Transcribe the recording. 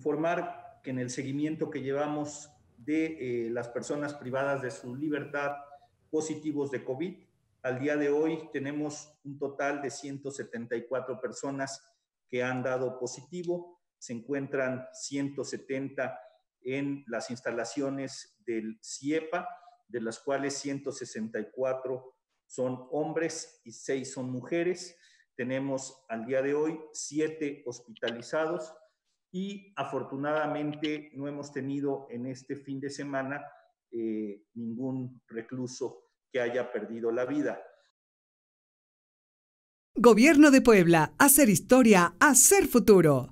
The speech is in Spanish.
informar que en el seguimiento que llevamos de eh, las personas privadas de su libertad positivos de COVID, al día de hoy tenemos un total de 174 personas que han dado positivo, se encuentran 170 en las instalaciones del CIEPA, de las cuales 164 son hombres y 6 son mujeres. Tenemos al día de hoy 7 hospitalizados y afortunadamente no hemos tenido en este fin de semana eh, ningún recluso que haya perdido la vida. Gobierno de Puebla, hacer historia, hacer futuro.